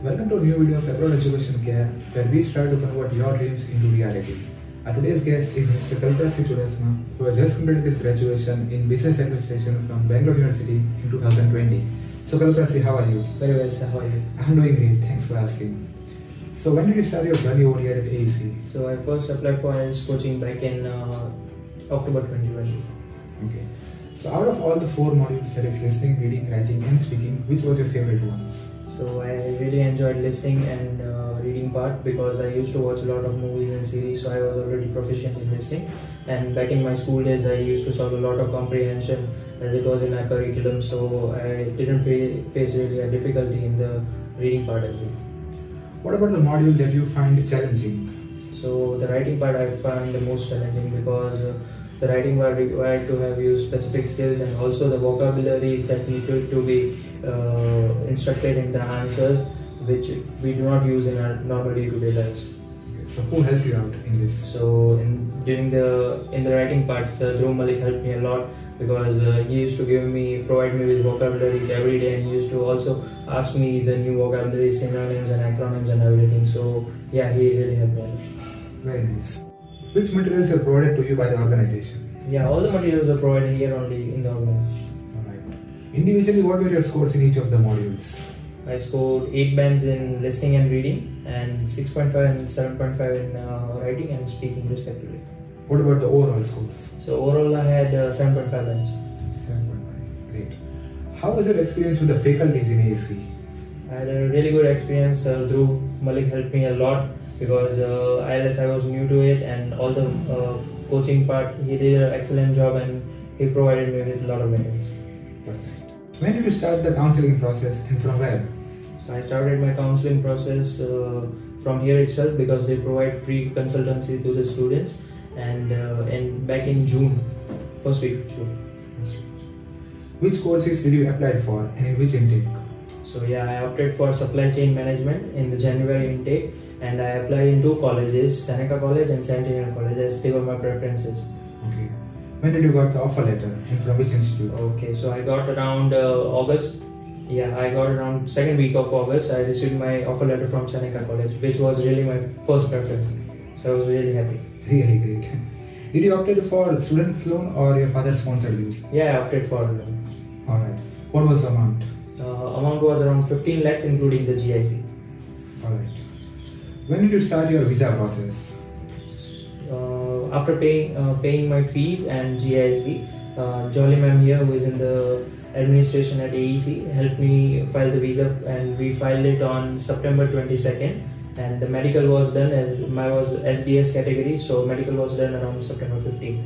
Welcome to a new video of Abroad Education Care, where we strive to convert your dreams into reality. Our today's guest is Mr. Kalpraj Chudasama, who has just completed his graduation in Business Administration from Bangalore University in 2020. So, Kalprasi, how are you? Very well, sir. How are you? I'm doing great, thanks for asking. So, when did you start your journey over here at AEC? So I first applied for IELTS coaching back in uh, October 2020. Okay. So, out of all the four modules that is listening, reading, writing, and speaking, which was your favorite one? So I really enjoyed listening and uh, reading part because I used to watch a lot of movies and series, so I was already proficient in listening. And back in my school days, I used to solve a lot of comprehension as it was in my curriculum, so I didn't fa- face really a difficulty in the reading part as well. What about the module that you find challenging? So the writing part I found the most challenging because uh, the writing part required to have used specific skills and also the vocabularies that needed to be instructed in the answers which we do not use in our normal day-to-day lives. Okay, So, who helped you out in this? So in during the in the writing part, Sir Dhruv Malik helped me a lot because uh, he used to give me provide me with vocabularies every day and he used to also ask me the new vocabularies, synonyms and acronyms and everything. So yeah, he really helped me. Very nice. Which materials are provided to you by the organization? Yeah, all the materials are provided here only in the organization. Individually, what were your scores in each of the modules? I scored 8 bands in listening and reading and 6.5 and 7.5 in uh, writing and speaking respectively. What about the overall scores? So overall I had uh, 7.5 bands. 7.5. Great. How was your experience with the faculties in AEC? I had a really good experience. Uh, Dhruv Malik helped me a lot because uh, IELTS I was new to it and all the uh, coaching part he did an excellent job and he provided me with a lot of guidance. Perfect. When did you start the counseling process and from where? So I started my counseling process uh, from here itself because they provide free consultancy to the students and uh, in back in June, first week of June. Which courses did you apply for and in which intake? So yeah, I opted for supply chain management in the January intake and I applied in two colleges, Seneca College and Centennial College as they were my preferences. Okay. When did you got the offer letter and from which institute? Okay, so I got around uh, August. Yeah, I got around second week of August. I received my offer letter from Seneca College, which was really my first preference. So I was really happy. Really great. Did you opt for student's loan or your father sponsored you? Yeah, I opted for loan. Alright. What was the amount? Uh, amount was around 15 lakhs, including the GIC. Alright. When did you start your visa process? After paying uh, paying my fees and GIC, uh, Jolly ma'am here, who is in the administration at AEC, helped me file the visa, and we filed it on September 22nd. And the medical was done as my was SDS category, so medical was done around September 15th.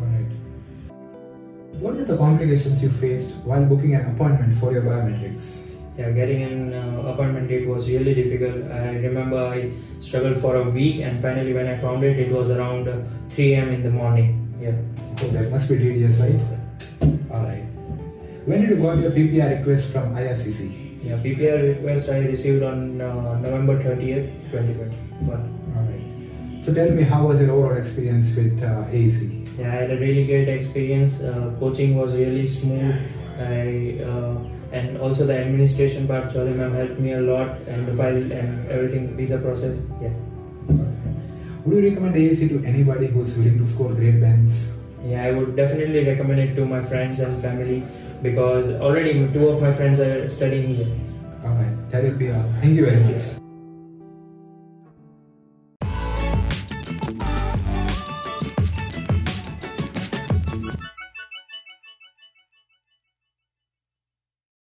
Alright. What were the complications you faced while booking an appointment for your biometrics? Yeah, getting an uh, appointment date was really difficult. I remember I struggled for a week, and finally, when I found it, it was around uh, 3 a.m. in the morning. Yeah. Oh, that must be tedious, right? Alright. When did you got your PPR request from IRCC? Yeah, PPR request I received on uh, November 30th, 2021. Alright. So tell me, how was your overall experience with uh, AEC? Yeah, I had a really great experience. Uh, coaching was really smooth. I uh, and also the administration part, Jolly ma'am helped me a lot, and the file and everything, visa process. Yeah, Would you recommend AEC to anybody who's willing to score great bands? yeah, I would definitely recommend it to my friends and family because already two of my friends are studying here. Alright, that will be all. Thank you very much.